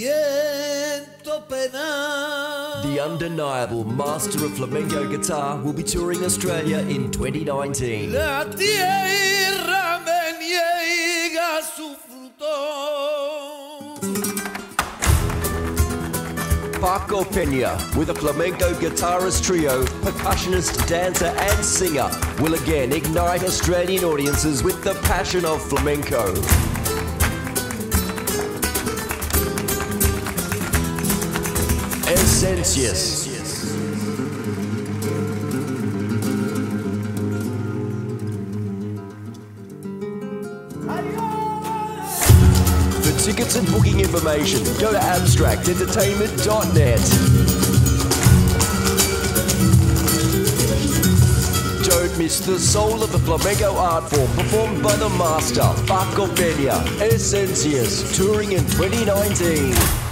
Peña. The undeniable master of flamenco guitar will be touring Australia in 2019. La tierra me niega su fruto. Paco Peña, with a flamenco guitarist trio, percussionist, dancer, and singer, will again ignite Australian audiences with the passion of flamenco. Esencias. For tickets and booking information, go to abstractentertainment.net. Don't miss the soul of the flamenco art form performed by the master, Paco Peña, Esencias, touring in 2019.